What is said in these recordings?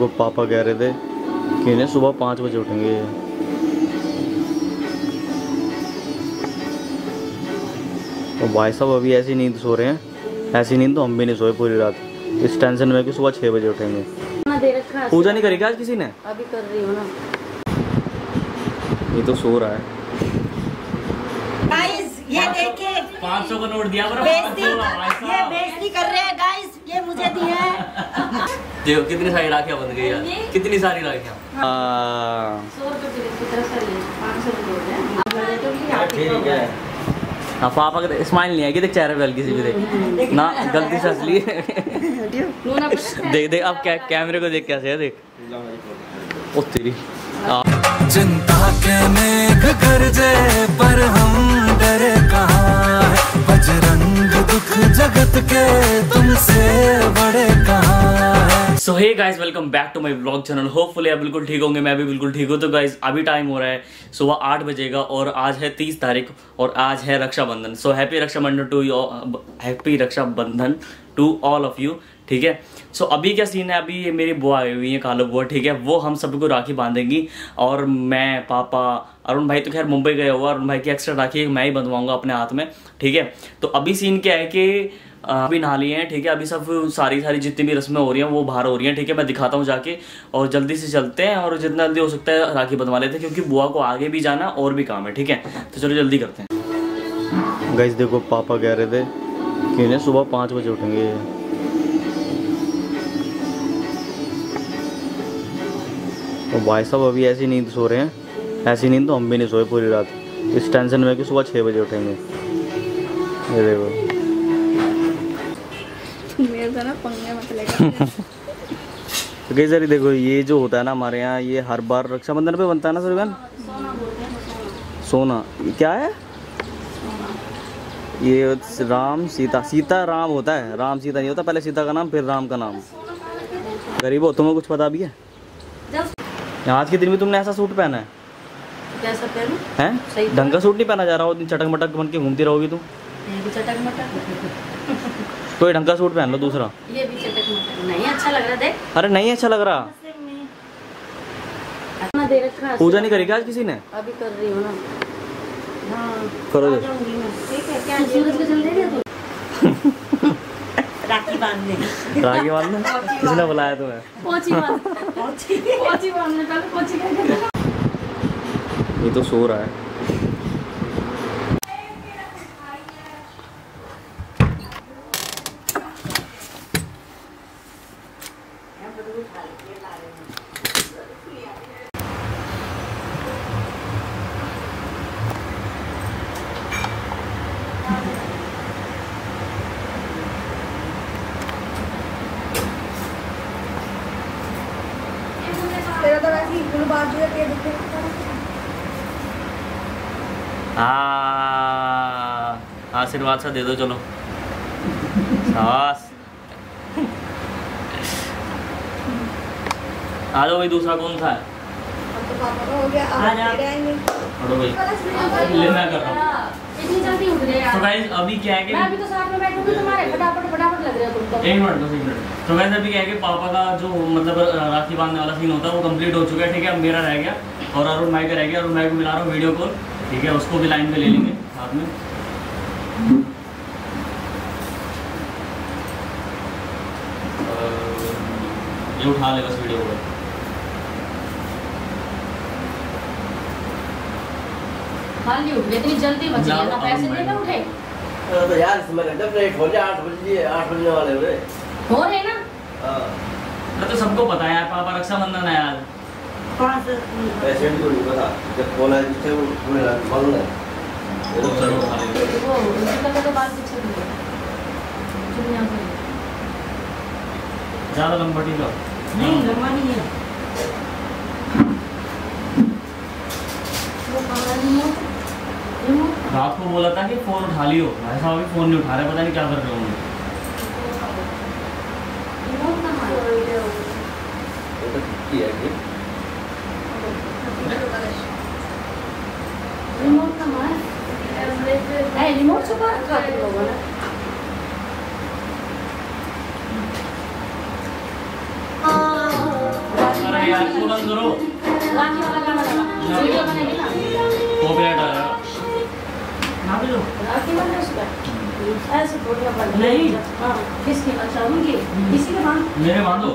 वो पापा कह रहे थे कि इन्हें सुबह पाँच बजे उठेंगे। और भाई साहब अभी ऐसी नींद सो रहे हैं। ऐसी नींद तो हम भी नहीं सोए पूरी रात। इस टेंशन में कि सुबह छः बजे उठेंगे। पूजा नहीं करेगी आज किसी ने? अभी कर रही हूँ ना। ये तो सो रहा है। गाइस ये देखिए पाँच सौ का नोट दिया ये बेइज्जती कर रहे हैं गाइस ये मुझे दिए हैं। देखो कितनी सारी राखियाँ बन गई यार। कितनी सारी राखियाँ? हो। तो है हाँ पापा का स्माइल नहीं आएगी देख चेहरे पे हल्की सी भी देख। ना गलती से हंस लिए है? देख देख अब कै, कैमरे को देख कैसे है देख। ओ तेरी। चिंता के मेघ गरजे पर हम डरे कहाँ बजरंग दुख जगत के तुमसे बड़े कहाँ है? So hey guys welcome back to my blog channel hopefully आप बिल्कुल ठीक होंगे, मैं भी बिल्कुल ठीक हूँ। तो गाइज़ अभी टाइम हो रहा है। सुबह आठ बजेगा और आज है तीस तारीख और आज है Rakshabandhan. So happy Rakshabandhan to happy Rakshabandhan to all of you ठीक है? सो अभी क्या सीन है? अभी ये मेरी बुआ आई हुई है, कालो बुआ, ठीक है? वो हम सबको राखी बांधेंगी और मैं, पापा, अरुण भाई तो खैर मुंबई गए हुआ, अरुण भाई की एक्स्ट्रा राखी मैं ही बंधवाऊँगा अपने हाथ में, ठीक है? तो अभी सीन क्या है कि अभी नहा लिए हैं, ठीक है? अभी सब सारी सारी जितनी भी रस्में हो रही हैं, वो बाहर हो रही हैं, ठीक है? मैं दिखाता हूँ जाके और जल्दी से चलते हैं और जितना जल्दी हो सकता है राखी बंधवा लेते हैं, क्योंकि बुआ को आगे भी जाना और भी काम है, ठीक है? तो चलो जल्दी करते हैं। गैस देखो, पापा कह रहे थे कि इन्हें सुबह पाँच बजे उठेंगे। और भाई साहब, अभी ऐसी नींद सो रहे हैं। ऐसी नींद तो हम भी नहीं सोए पूरी रात। इस टेंशन में कि सुबह छः बजे उठेंगे। ये देखो। ना पंगे मत लेगा तो कई सारी देखो ये जो होता है ना हमारे यहाँ ये हर बार रक्षाबंधन पे बनता है ना सुरगन सोना। ये क्या है? ये राम सीता। सीता राम होता है। राम सीता नहीं होता पहले सीता का नाम फिर राम का नाम। गरीब हो तुम्हें कुछ पता भी है? आज के दिन में तुमने ऐसा सूट पहना है? कैसा पहनूं? हैं? ढंग का सूट नहीं पहना जा रहा हो दिन चटक मटक बन के घूमती रहोगी तुम। चटक मटक कोई ढंग का सूट पहन लो दूसरा। ये भी चटक नहीं अच्छा लग रहा देख। अरे नहीं अच्छा लग रहा। रखा है। पूजा नहीं करेगी आज किसी ने? अभी कर रही हूँ ना। हाँ करो है राखी बांधने। रागी बांधना? किसने बुलाया तुम्हें? पोची बाँध पोची बांधने पहले पोची करके। ये तो सो रहा है। आशीर्वाद सा दे दो चलो। सास। आ जाओ भाई दूसरा कौन था? तो गाइस अभी क्या है कि मैं अभी तो साथ में बैठूँगी तुम्हारे फटाफट फटाफट लग रहे हो तुम तो एक मिनट बस एक मिनट। तो अभी क्या है कि पापा का जो मतलब राखी बांधने वाला सीन होता है वो कंप्लीट हो चुका है ठीक है? अब मेरा रह गया। और अरुण भाई का रह गया अरुण भाई को मिला रहा हूँ वीडियो कॉल ठीक है? उसको भी लाइन पे ले लेंगे साथ में। ये उठा ले बस वीडियो को। उठ इतनी जल्दी पैसे उठे। तो यार इसमें लगता है फ़्लाइट खोल आठ बजे आठ बजने वाले हुए। हो रहे ना? मैं तो सबको पता है यार पापा रक्षाबंधन है यार। पैसे भी नहीं पता जब जिससे वो मालूम है। तो ज़्यादा लंबा नहीं लंबा नहीं है रात को बोला था कि फ़ोन उठा लियो। भाई साहब अभी फ़ोन नहीं उठा रहे पता नहीं क्या कर रहे होंगे रिमोट कहाँ है रिमोट है छुपा रखा तुम लोगों ने नहीं। किसकी अच्छा उनकी किसी के बाँध मेरे बांधो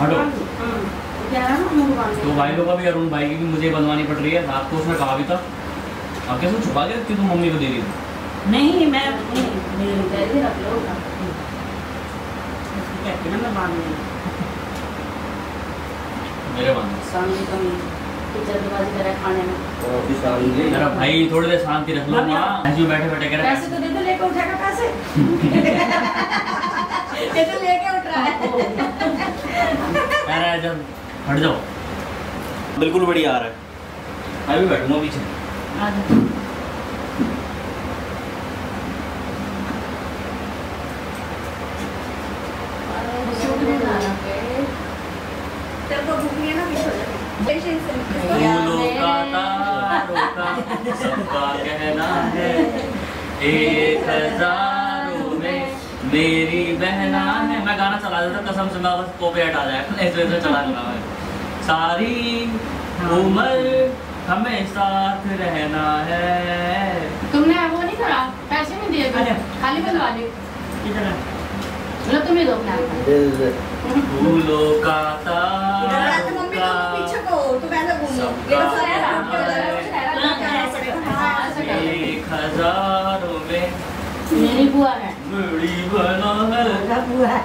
हटो तो भाई लोग का भी अरुण भाई की भी मुझे बनवानी पड़ रही है। रात को उसने कहा भी था। अब कैसे छुपा के रखती तुम मम्मी को दे रही थी नहीं मैं नहीं मेरे जल्दी रख लो ना कहती ना मैं बाँध मेरे बांधो सामने कम कुछ जल्दबाजी करे खाने में। और अभी सामने मेरा भाई थोड़ी देर शांति रख लो मम्मी, ऐसे बैठे बैठे कह रहा पैसे तो दे दो लेके उठेगा पैसे। ये तो लेके उठ रहा है। कह रहा है जब हट जाओ। बिल्कुल बढ़िया आ रहा है। मैं भी बैठूँगा पीछे। है हो फूलों का तारों का सबका कहना है एक हज़ारों में मेरी बहना है मैं गाना चला देता कसम से मैं बस कॉपीराइट आ जाए ऐसे ऐसे चला दूँगा मैं। सारी उम्र हमें साथ रहना है। तुमने वो नहीं करा? पैसे नहीं दिए। खाली बनवा। चलो तुम ही दो अपने। आप दे फूलों का तो तारों मम्मी का को पीछे को तू है। हाँ, कर। एक हज़ारों में मेरी बुआ है। बड़ी बना है। है।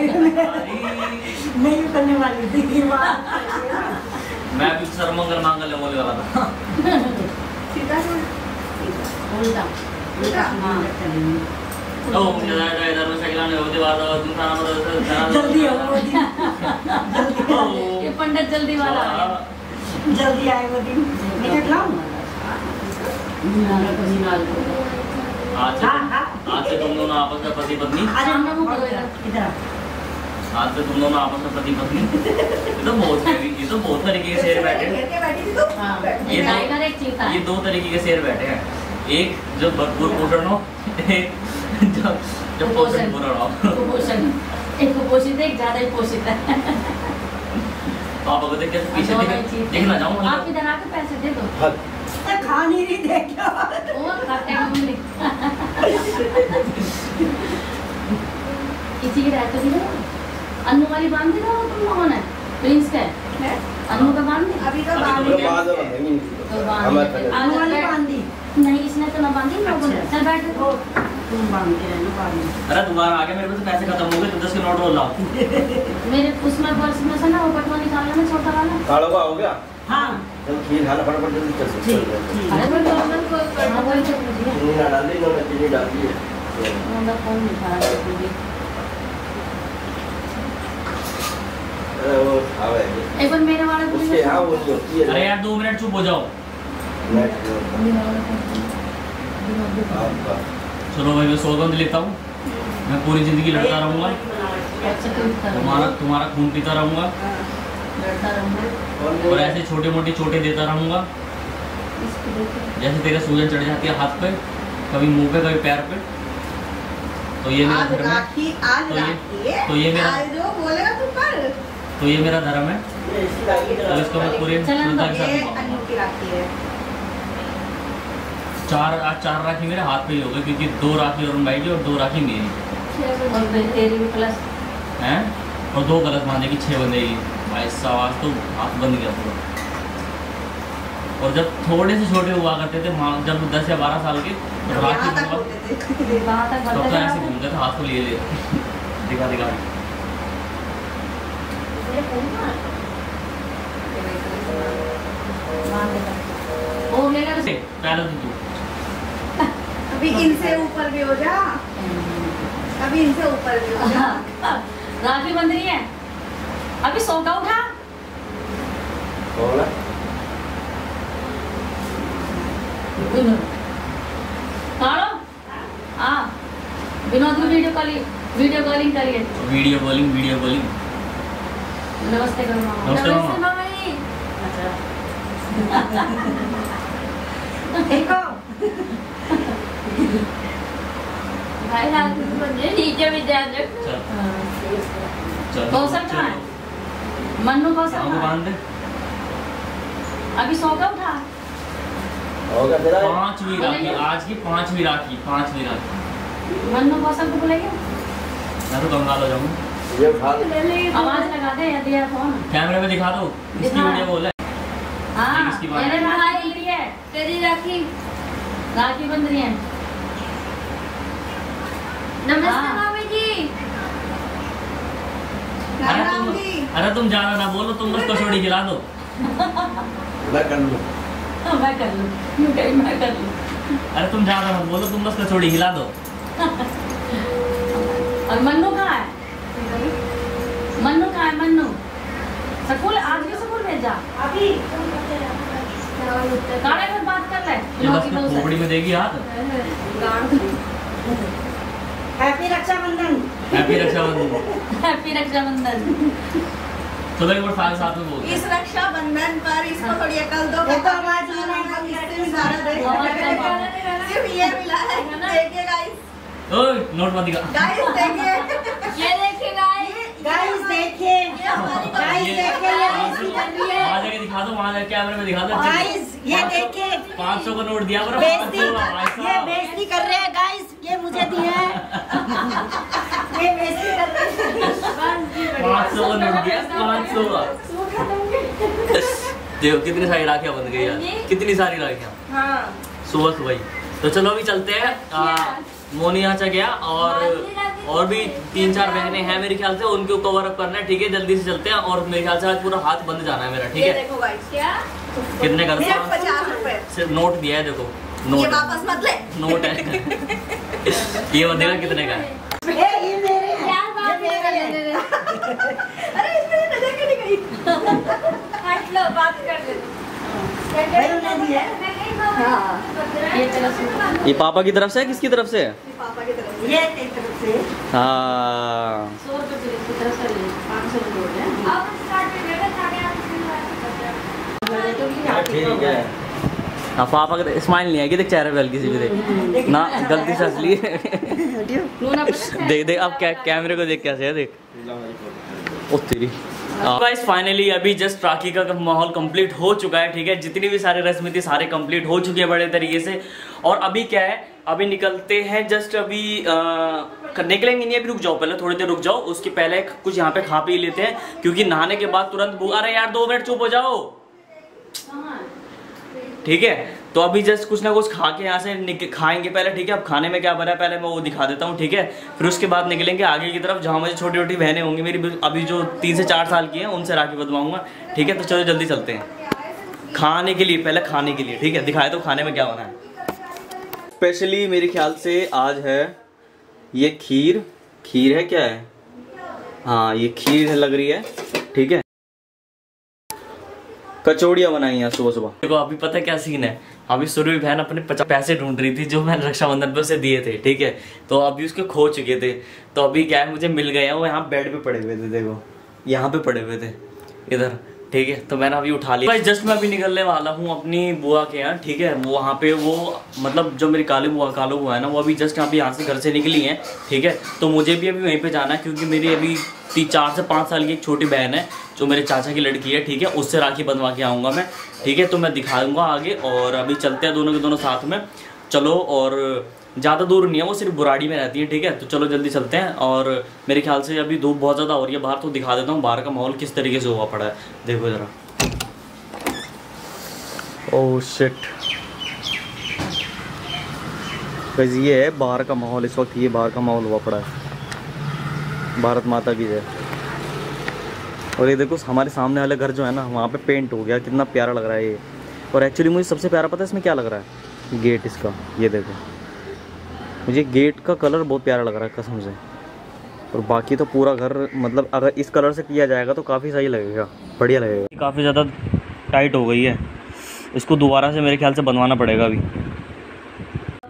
नहीं करने वाली थी माँ भी सर्वमंगल मांगल्य बोलने वाला था। सीधा से उल्टा। उल्टा। हाँ। ओ मुझे जाए जाए इधर में शकिलाने होते वाला तुम खाना मत जल्दी दिन जल्दी ये पंडित जल्दी वाला है जल्दी आए वो दिन मैं खिलाऊं तो आज से हाँ, हाँ। आज से तुम दोनों आपस में पति पत्नी। सामने मुँह करो इधर। आज से तुम दोनों आपस में पति पत्नी। ये तो बहुत तो तरीके के शेर बैठे हैं। थी तू हाँ। ये दो- ये दो तरीके के शेर बैठे हैं। एक जो भरपूर पोषण हो एक जो जो पोषण पूर्ण हो। कुपोषण। एक कुपोषित है एक ज़्यादा ही पोषित है। पापा को देख के पीछे देख देखना हैं। चाहूँ आप इधर आके पैसे दे दो। हद खा नहीं रही देख क्या हैं किसी की रहते नहीं ना अन्नू वाली बाँध दी ना तुम लोगों ने। प्रिंस के तो तो तो नहीं। तो नहीं इसने तो ना बांधी लोगों ने। चल बैठ। तुम अरे तुम्हारा आगे मेरे पास पैसे खत्म हो गए तो दस के नोट रोल लाओ मेरे उसमें पर्स में से ना वो पटवा निकाल लेना छोटा वाला। काड़ो का हो गया? हाँ। चल खीर खाना फटाफट जल्दी चल सकते ठीक हैं। ठीक। अरे मैं नॉर्मल को हाँ वही तो मुझे चीनी ना डाल दी इन्होंने चीनी डाल दी है। फ़ोन नहीं खा रहा है अरे वो खावे एक बार मेरे वाले उसके ले वो नहीं अरे यार दो मिनट चुप हो जाओ। नेट जो आपका चलो भाई मैं सौगंध लेता हूँ। मैं पूरी ज़िंदगी लड़ता रहूँगा। करो। तुम्हारा तुम्हारा खून पीता रहूँगा। और ऐसे छोटे मोटे चोटे देता रहूँगा। जैसे तेरे सूजन चढ़ जाती है हाथ पे कभी मुँह पे कभी पैर पे। तो ये मेरा धर्म है। तो ये- तो ये मेरा- आज जो बोलेगा तू ये मेरा धर्म है। तो इसको मैं पूरे चार आज चार राखी मेरे हाथ पे ही हो गए क्योंकि दो राखी और भाई की और दो राखी मेरी। और हैं? और दो गलत बांधे की छह बंदे की भाई साहब तो हाथ बंद गया पूरा। और जब थोड़े से छोटे हुआ करते थे माँ जब दस या बारह साल के तो राखी तो ऐसे घूमते थे हाथ को लिए। दिखा दिखा बाँध देगा। वो लेगा तो- पहले तो तू अभी इनसे ऊपर भी हो जा। अभी इनसे ऊपर भी हो जा। राखी बंध रही है? अभी सो का उठा। है काढ़ो हाँ। विनोद की वीडियो कॉलिंग वीडियो कॉलिंग करिए। Video calling video calling. नमस्ते करो। मामा नमस्ते मामा। मामी अच्छा। देखो। भाई हाथ में बंधे नीचे भी रख चल। हाँ। कौशल कहाँ है? मन्नू को शाम को सब बाँध। दे अभी सो का उठा। होगा तेरा। पांचवी राखी आज की पांचवी राखी पांचवी राखी। मन्नू को सबको बुलाइए। मैं तो कंगाल हो जाऊँ ये उठा आवाज़ लगा दे या दिया फ़ोन कैमरे में दिखा दो इसकी। वीडियो बोल है। हाँ किसकी बात मेरे भाई बोल रही है। तेरी राखी। राखी बंध रही है। नमस्ते हाँ। मामी जी। अरे तुम अरे तुम ज़्यादा ना बोलो तुम बस कचौड़ी खिला दो। मैं कर लूँ। मैं कर लूँ। मैं कर लूँ। अरे तुम ज़्यादा मत बोलो तुम बस कचौड़ी खिला दो। और मन्नू कहाँ है मन्नू? है मन्नू स्कूल आज भी स्कूल भेजा? अभी। काले में बात कर ले। खोपड़ी में देगी हाथ। Happy Rakshabandhan. Happy Rakshabandhan. Happy Rakshabandhan. चलो एक बार साथ साथ में बोल। इस रक्षाबंधन पर इसको थोड़ी अकल दो। ये तो हमारी जीवन इससे भी ज़्यादा दे सिर्फ़ ये मिला है। देखिए गाइस ओए नोट मत दिखा। गाइस देखिए। ये गाइस गाइस देखिए गाइस ये- देखिए ये बेइज्जती कर रही है। वहाँ जाके दिखा दो वहाँ जाके कैमरे में दिखा दो गाइस ये देखिए पाँच सौ का नोट दिया करो बेइज्जती ये बेइज्जती कर रहे हैं गाइस ये मुझे दिए हैं। ये बेइज्जती कर रहे हैं। पाँच सौ का नोट दिया पाँच सौ का। देखो कितनी सारी राखियाँ बन गई यार। कितनी? सारी राखियाँ? हाँ। सुबह सुबह ही। तो चलो अभी चलते हैं। मोनी आचा गया और और भी तीन चार बहनें हैं मेरे ख्याल से उनको कवर अप करना है। ठीक है जल्दी से चलते हैं और मेरे ख्याल से आज पूरा हाथ बंद जाना है मेरा ठीक है? देखो गाइस क्या? कितने का? सिर्फ़ नोट दिया है देखो। नोट है। वापस मत ले। नोट है। ये बताएगा कितने का है? हैं। हैं? अरे लो बात कर दे हैं। ये ये पापा की तरफ़ से है किसकी तरफ़ से है? पापा की तरफ़ ये तरफ़ से। हाँ सौ रुपये की तरफ़ से। पाँच सौ रुपये हो। है हाँ पापा का स्माइल नहीं आएगी देख चेहरे पे हल्की सी भी देख। ना गलती से है? देख देख अब कैमरे को देख कैसे है देख। ओ तेरी। गाइस फाइनली अभी जस्ट राखी का माहौल कंप्लीट हो चुका है ठीक है? जितनी भी सारी रस्में थी सारे कंप्लीट हो चुकी है बड़े तरीके से। और अभी क्या है? अभी निकलते हैं जस्ट अभी आ, निकलेंगे नहीं अभी रुक जाओ पहले थोड़ी देर रुक जाओ। उसके पहले कुछ यहाँ पे खा पी लेते हैं क्योंकि नहाने के बाद तुरंत भूख अरे यार दो मिनट चुप हो जाओ। ठीक है? तो अभी जस्ट कुछ ना कुछ खा के यहाँ से खाएँगे पहले, ठीक है? अब खाने में क्या बना है? पहले मैं वो दिखा देता हूँ, ठीक है? फिर उसके बाद निकलेंगे आगे की तरफ़, जहाँ मुझे छोटी छोटी बहनें होंगी, मेरी अभी जो तीन से चार साल की हैं, उनसे राखी बंधवाऊँगा, ठीक है? तो चलो जल्दी चलते हैं। खाने के लिए, पहले खाने के लिए, ठीक है? दिखाए तो खाने में क्या बना है। स्पेशली मेरे ख्याल से आज है ये खीर। खीर है क्या है? हाँ ये खीर लग रही है, ठीक है? कचौड़ियाँ बनाई हैं सुबह सुबह। देखो, अभी पता है क्या सीन है? अभी सूर्य बहन अपने पैसे ढूंढ रही थी जो मैंने रक्षाबंधन पर उसे दिए थे, ठीक है? तो अभी उसके खो चुके थे। तो अभी क्या है, मुझे मिल गए हैं वो यहाँ बेड पे पड़े हुए थे, देखो। यहाँ पे पड़े हुए थे, इधर। ठीक है तो मैंने अभी उठा लिया। जस्ट मैं अभी निकलने वाला हूँ अपनी बुआ के यहाँ, ठीक है? वो वहाँ पे वो मतलब जो मेरी काली बुआ, कालो बुआ है ना, वो अभी जस्ट अभी यहाँ से घर से निकली है, ठीक है? तो मुझे भी अभी वहीं पे जाना है, क्योंकि मेरी अभी तीन चार से पाँच साल की एक छोटी बहन है, जो मेरे चाचा की लड़की है, ठीक है? उससे राखी बंधवा के आऊँगा मैं, ठीक है? तो मैं दिखाऊँगा आगे और अभी चलते हैं दोनों के दोनों साथ में। चलो और ज़्यादा दूर नहीं है, वो सिर्फ़ बुराड़ी में रहती है, ठीक है? तो चलो जल्दी चलते हैं और मेरे ख्याल से अभी धूप बहुत ज़्यादा हो रही है बाहर तो दिखा देता हूँ बाहर का माहौल किस तरीके से हुआ पड़ा है। देखो ज़रा। ओह शिट बस ये है बाहर का माहौल, इस वक्त ये बाहर का माहौल हुआ पड़ा है। भारत माता की जय। और ये देखो, हमारे सामने वाले घर जो है ना, वहाँ पे पेंट हो गया, कितना प्यारा लग रहा है ये। और एक्चुअली मुझे सबसे प्यारा पता है इसमें क्या लग रहा है? गेट इसका, ये देखो। मुझे गेट का कलर बहुत प्यारा लग रहा है कसम से। और बाकी तो पूरा घर मतलब अगर इस कलर से किया जाएगा तो काफ़ी सही लगेगा बढ़िया लगेगा। काफ़ी ज़्यादा टाइट हो गई है। इसको दोबारा से मेरे ख्याल से बनवाना पड़ेगा अभी।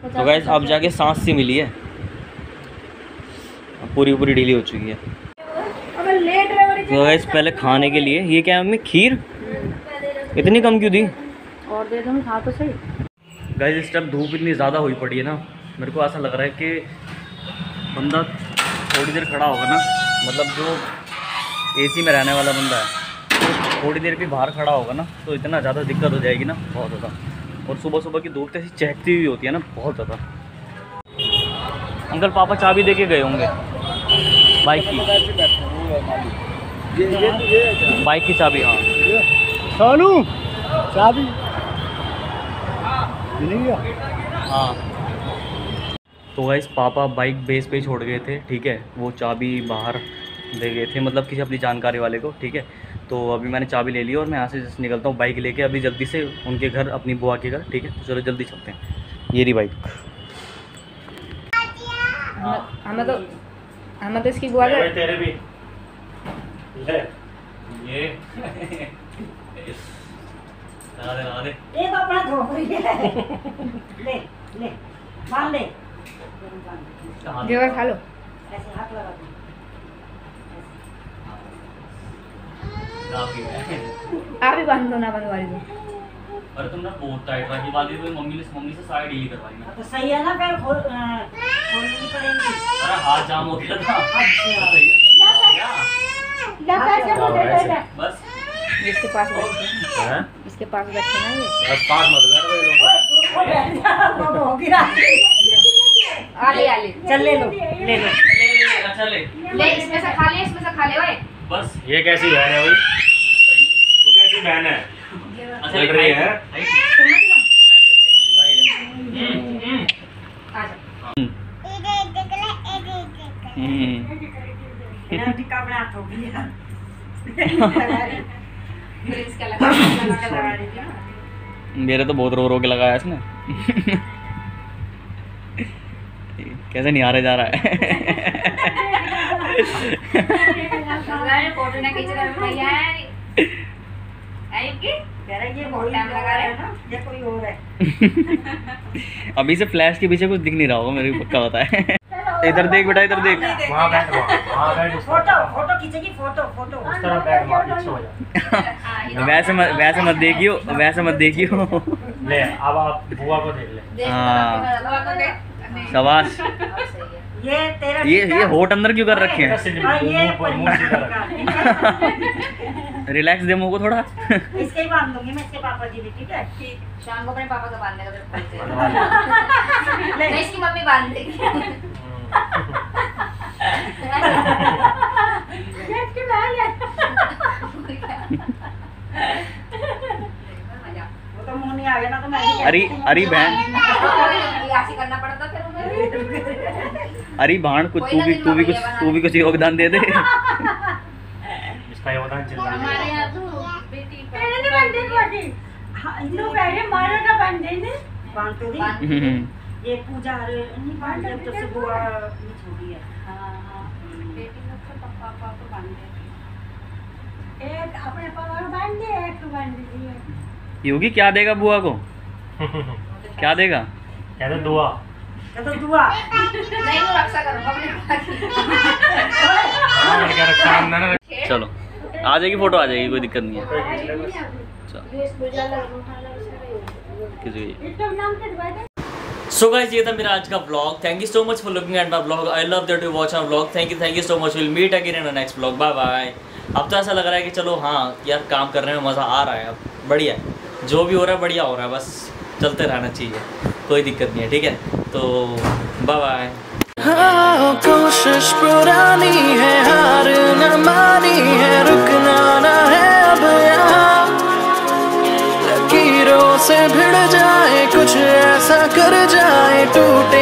तो गैस अब जाके सांस सी मिली है। पूरी पूरी डीली हो चुकी है। तो गैस पहले खाने के लिए ये क्या है मम्मी खीर? इतनी कम क्यों दी? और दे दो खा तो सही। गैस इस टाइम धूप इतनी ज़्यादा हुई पड़ी है ना। मेरे को ऐसा लग रहा है कि बंदा थोड़ी देर खड़ा होगा ना। मतलब जो एसी में रहने वाला बंदा है थोड़ी देर भी बाहर खड़ा होगा ना तो इतना ज़्यादा दिक्कत हो जाएगी ना बहुत ज़्यादा। और सुबह सुबह की धूप तो ऐसी चहकती हुई होती है ना बहुत ज़्यादा। अंकल पापा चाबी दे के गए होंगे बाइक की। बाइक की चाबी हाँ। सोनू चाबी। हाँ। तो गाइस पापा बाइक बेस पे छोड़ गए थे ठीक है? वो चाबी बाहर दे गए थे मतलब किसी अपनी जानकारी वाले को ठीक है? तो अभी मैंने चाबी ले ली और मैं यहाँ से जस्ट निकलता हूँ बाइक लेके अभी जल्दी से उनके घर अपनी बुआ के घर ठीक है? तो चलो जल्दी चलते हैं। ये रही बाइक हमें तो हमें तो इसकी बुआ का तेरे भी। ले। ये। अरे अरे एक अपना धो है। ले ले बाँध ले। जेवर खा लो। ऐसे हाथ लगा दो आप ही बाँध दो ना बंधवारी दो अरे तुम ना बहुत टाइट रखी वाली तो मम्मी ने मम्मी से साइड ही करवाई मैं तो सही है ना फिर खोल खोलनी पड़ेगी। अरे हाथ जाम हो गया था। अच्छा। है? बस। इसके पास बैठे। इसके पास बैठे ना ये। बस पास मत कर दे लोग वो बैठ जा, वो तो हो गिरा आले आले चल ले लो ले लो। ले ले ले अच्छा ले। ले इसमें से खा ले इसमें से खा ले ओए। बस। ये कैसी बहन है भाई? तू कैसी बहन है? अच्छा लग रही है। हम्म। तो मेरे तो बहुत रो रो के लगाया इसने। कैसे निहारे जा रहा है? अरे फ़ोटो ना खींच रहा है ये बहुत वही टाइम लगा रहा है ना ये कोई और है। अभी से फ्लैश के पीछे कुछ दिख नहीं रहा होगा मेरे को पक्का पता है। इधर देख बेटा इधर देख। वहाँ बैठ वहाँ बैठ फ़ोटो फ़ोटो खींचेगी फ़ोटो फ़ोटो। उस तरफ़ बैठ वहाँ पीछे हो जा। वैसे मत वैसे मत देखियो वैसे मत देखियो। ले अब आप बुआ को देख ले। हाँ। बुआ को देख। नहीं शाबाश। है ये तेरा ये ये होट अंदर क्यों कर रखे हैं? परिवार रिलैक्स दे मुँह को थोड़ा। इसके ही बाँध दूँगी मैं इसके पापा जी भी ठीक है? शाम को अपने पापा का बांधने का हैं। नहीं। इसकी मम्मी बाँध देगी वो तो तो मैं अरे अरे बहन ऐसे करना पड़ता फिर उन्हें अरे भाण कुछ तू भी तू भी कुछ तू भी कुछ योगदान दे दे। इसका योगदान चिल्ला हमारे यहाँ तो बेटी हाँ, पहले मारो ना बाँध देने बाँध तो दी हम्म, ये पूजा अरे नहीं जब तब से बुआ नहीं छोड़ी है। बेटी लोग तो पापा पापा को एक अपने पापा को बाँध एक को बाँध योगी क्या देगा बुआ को? क्या देगा? कहते दुआ। ये तो दुआ नहीं वो रक्षा करूँगा अपने हाँ, है। चलो आ जाएगी फ़ोटो आ जाएगी कोई दिक्कत नहीं है सो गाइस ये था मेरा आज का vlog thank you so much for looking at my vlog I love that you watch our vlog thank you thank you so much will meet again in the next vlog bye bye अब तो ऐसा लग रहा है कि चलो हाँ यार काम करने में मज़ा आ रहा है। अब बढ़िया है। जो भी हो रहा है बढ़िया हो रहा है। बस चलते रहना चाहिए। कोई दिक्कत नहीं है, ठीक है? तो बाय हाँ, कोशिश पुरानी है, हार न मानी है, रुकना ना है अब लकीरों से भिड़ जाए, कुछ ऐसा कर जाए, टूटे